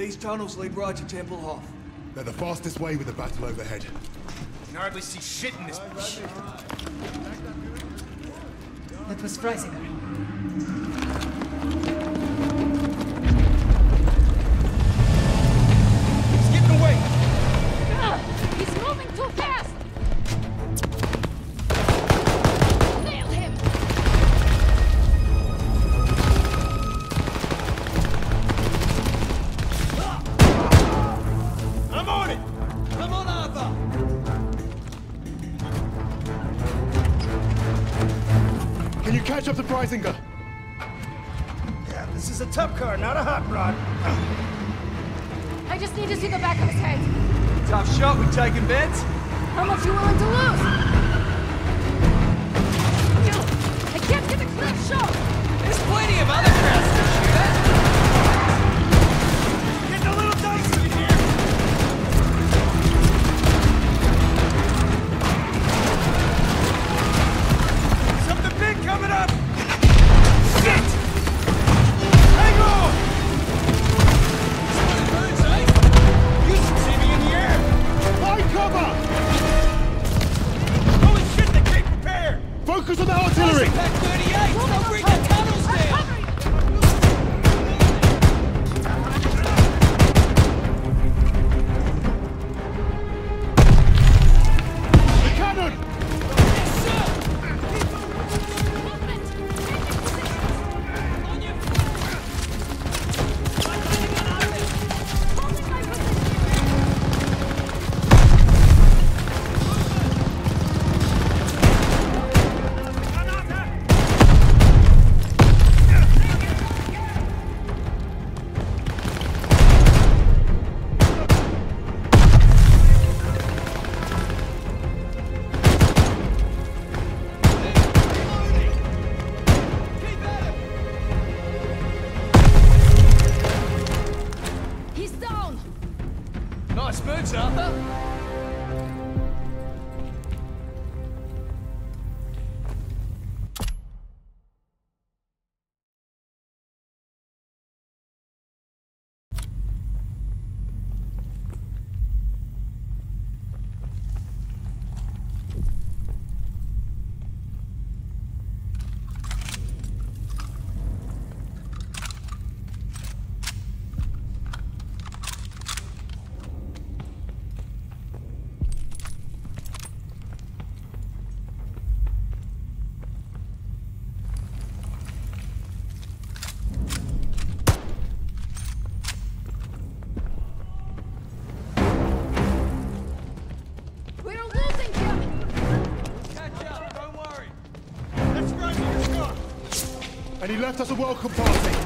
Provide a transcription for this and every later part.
These tunnels lead right to Tempelhof. They're the fastest way with the battle overhead. can hardly see shit in this bitch. That was Freisinger. This is a tough car, not a hot rod. I just need to see the back of his head. Tough shot, we taking bets? How much you willing to lose? I can't get a clear shot! There's plenty of other crowds to shoot at. Getting a little dicey in here! Something big coming up! Focus on the artillery! Left us a welcome party.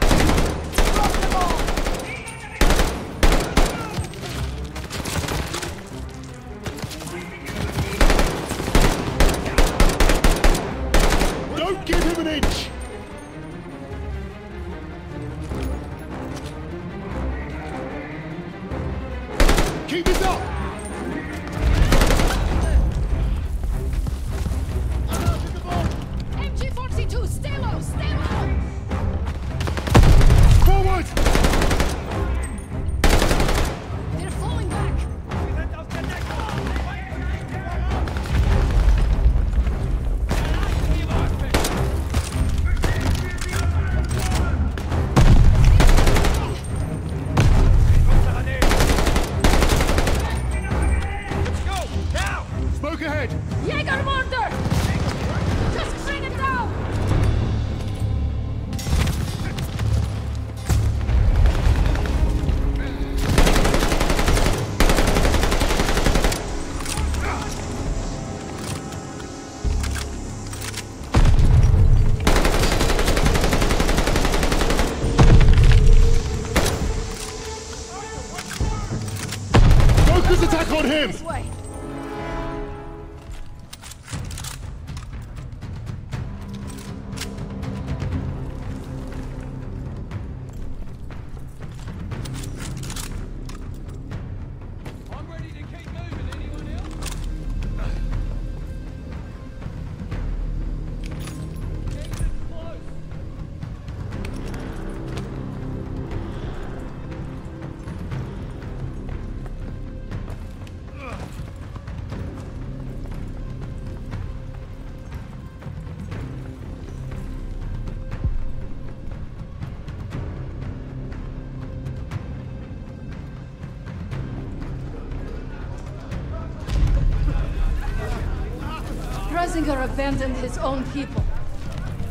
Freisinger abandoned his own people.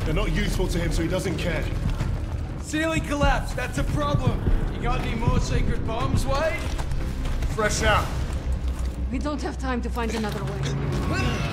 They're not useful to him, so he doesn't care. Ceiling collapsed. That's a problem. You got any more secret bombs, Wade? Fresh out. We don't have time to find another way.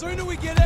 Sooner we get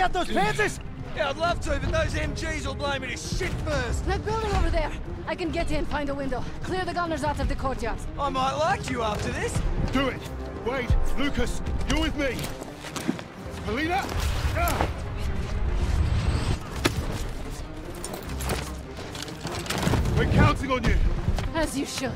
take out those Panzers? Yeah, I'd love to, but those MGs will blow me to shit first. That building over there. I can get in, find a window. Clear the gunners out of the courtyard. I might like you after this. Do it. Wade, Lucas, you're with me. Helena. Ah. We're counting on you. As you should.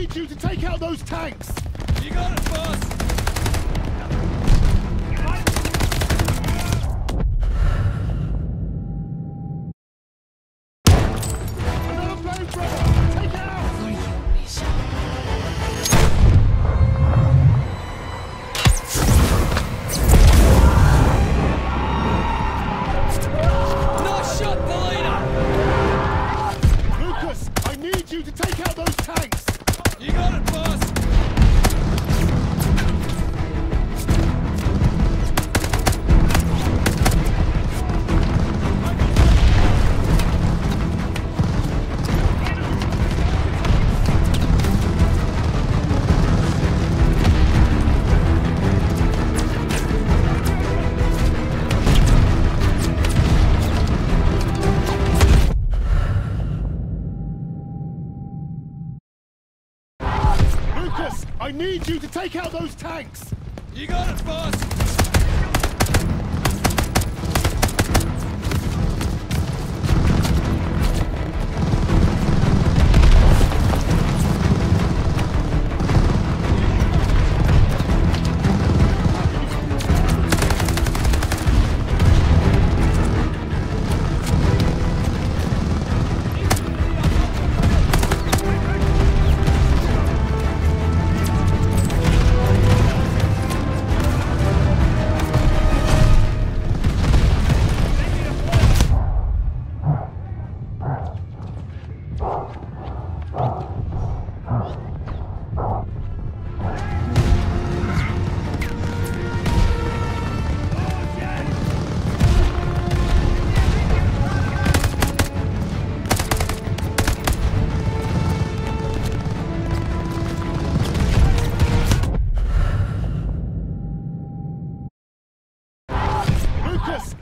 need you to take out those tanks! You got it, boss! Marcus, I need you to take out those tanks! You got it, boss!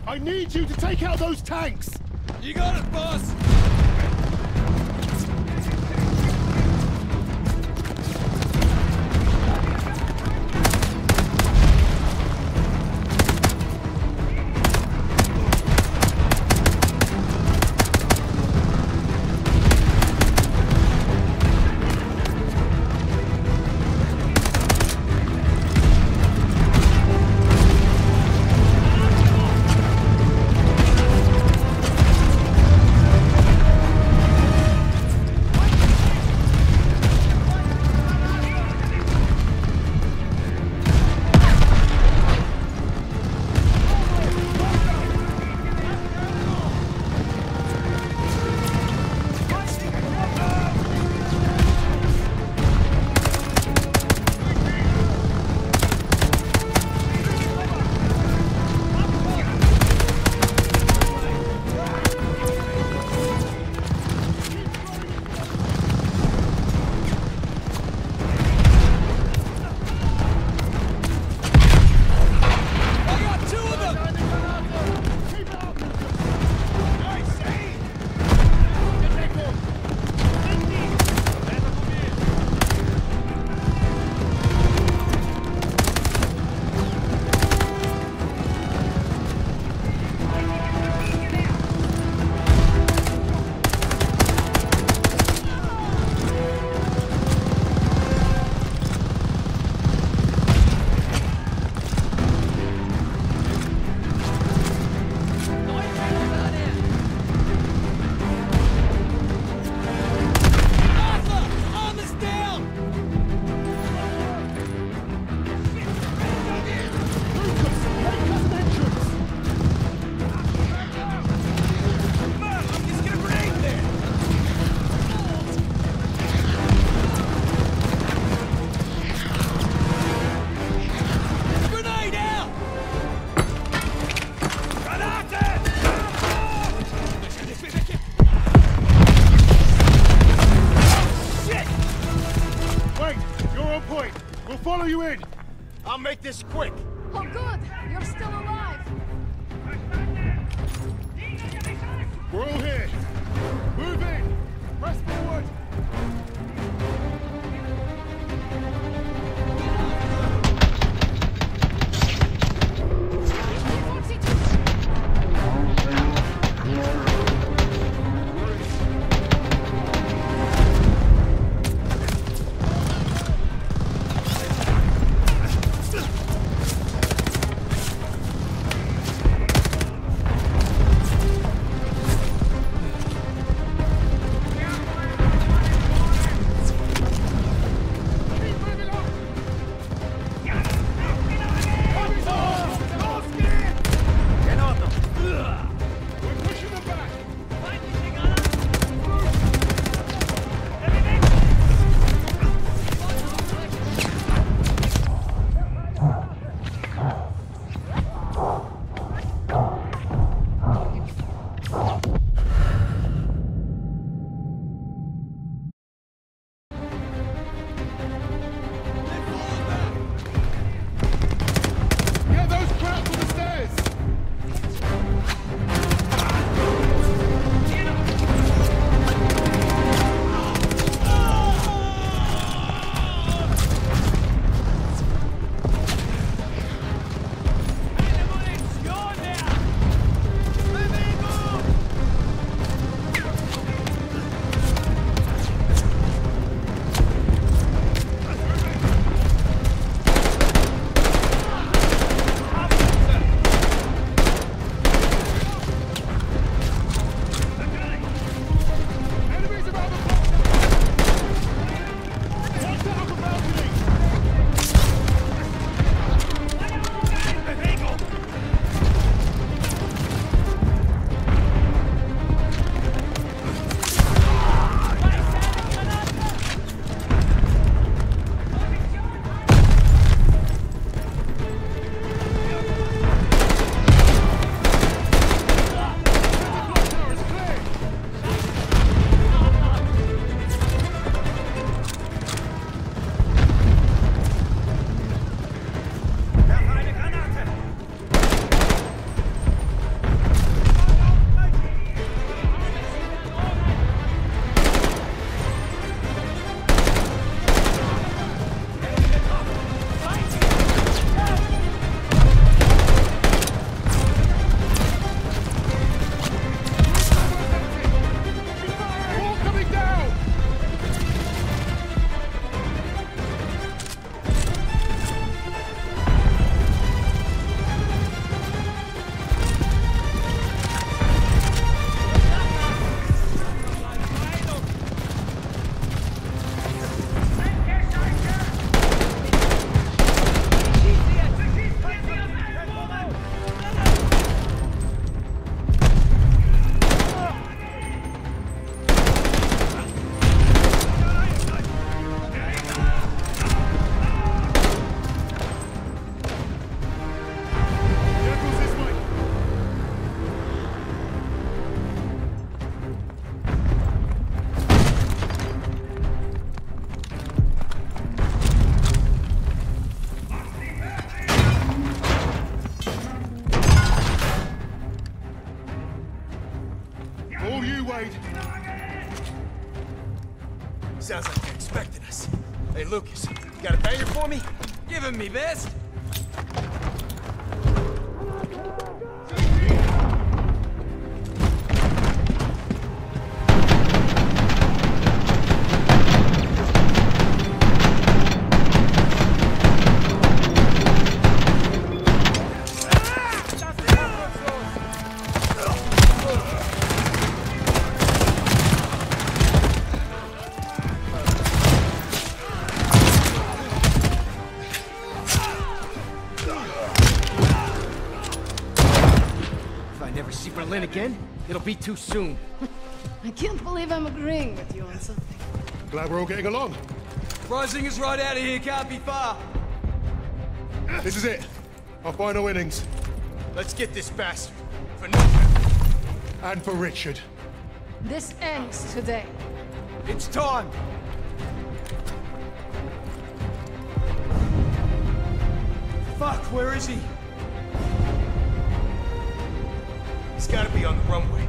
I need you to take out those tanks! You got it, boss! This quick. Berlin again, it'll be too soon. I can't believe I'm agreeing with you on something. Glad we're all getting along. Freisinger's right out of here, can't be far. This is it. Our final innings. Let's get this bastard. For nothing. And for Richard. This ends today. It's time. Fuck, where is he? He's gotta be on the runway.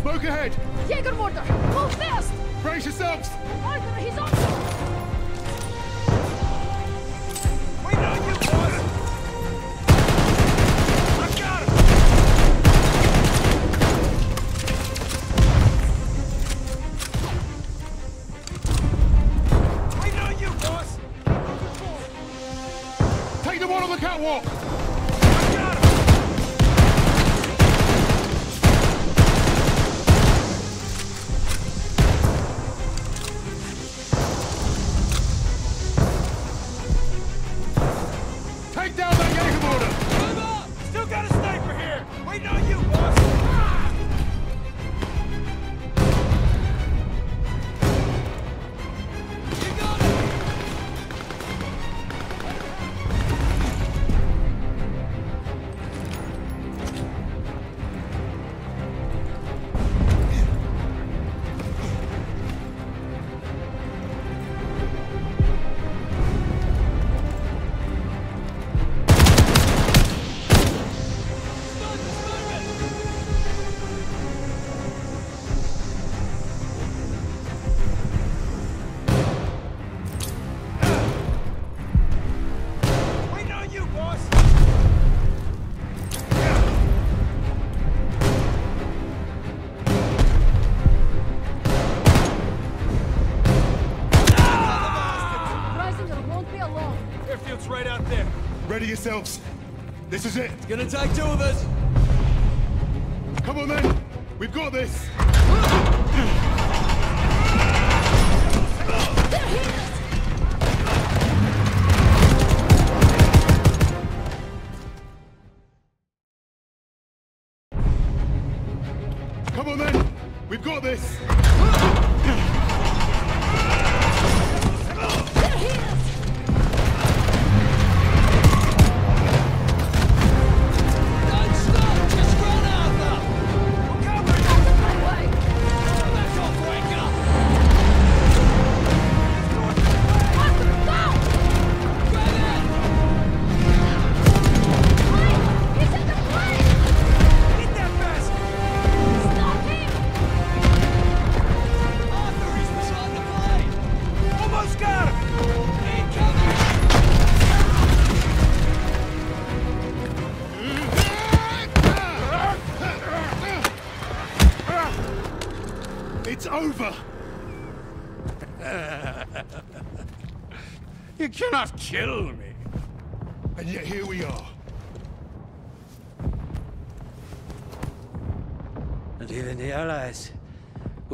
Smoke ahead! Jägermorder! Move fast! Brace yourselves! Arthur, he's on! One on the catwalk! Yourselves. This is it. It's Gonna take two of us. Come on then. We've got this.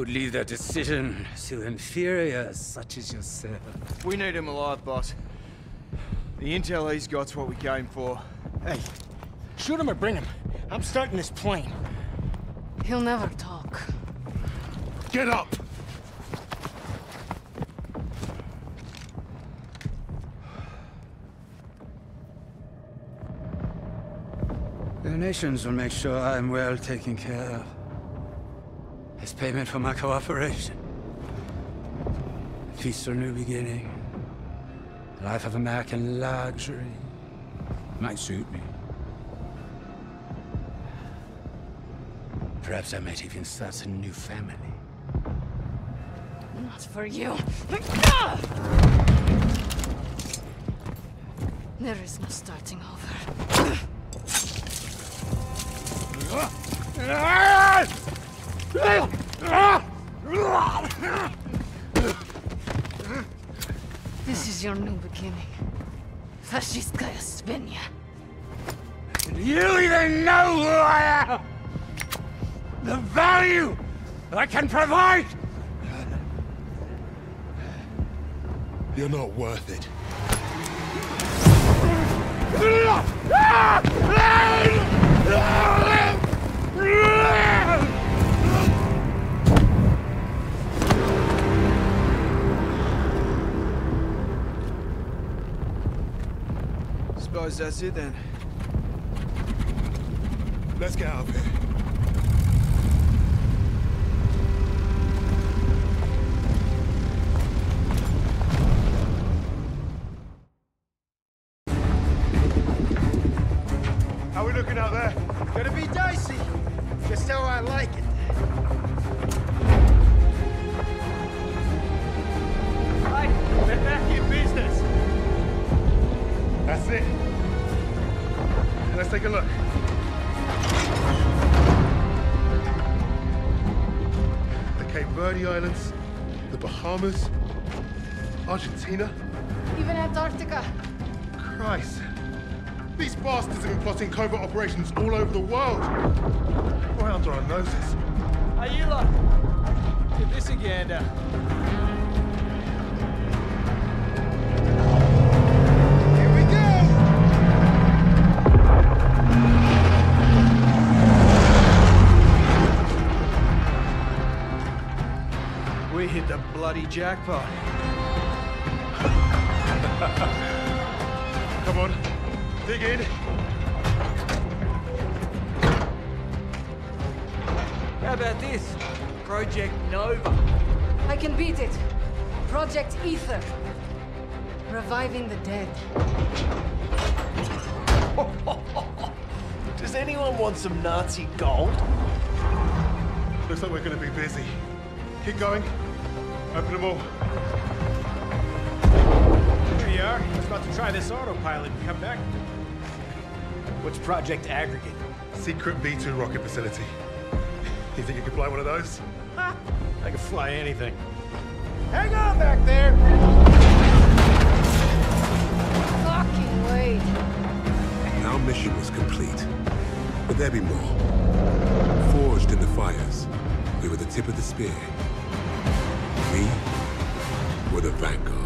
Would leave their decision to inferiors such as yourself. We need him alive, boss. The intel he's got's what we came for. Hey, shoot him or bring him. I'm starting this plane. He'll never talk. Get up. The nations will make sure I am well taken care of. As payment for my cooperation. A peaceful new beginning. A life of American luxury. Might suit me. Perhaps I might even start a new family. Not for you. There is no starting over. Ah! This is your new beginning. Fashistskaya svinya. You even know who I am! The value I can provide! You're not worth it. Ah! Ah! Suppose that's it then. Let's get out of here. The world. Right under our noses. Ayla, this again. Here we go! We hit the bloody jackpot. Come on, dig in. About this? Project Nova. I can beat it. Project Ether. Reviving the dead. Does anyone want some Nazi gold? Looks like we're gonna be busy. Keep going. Open them all. here you are. I was about to try this autopilot and come back. What's Project Aggregate? Secret V2 rocket facility. You think you could fly one of those? I can fly anything. Hang on back there! Fucking wait. Our mission was complete. But there be more. Forged in the fires, we were the tip of the spear. We were the vanguard.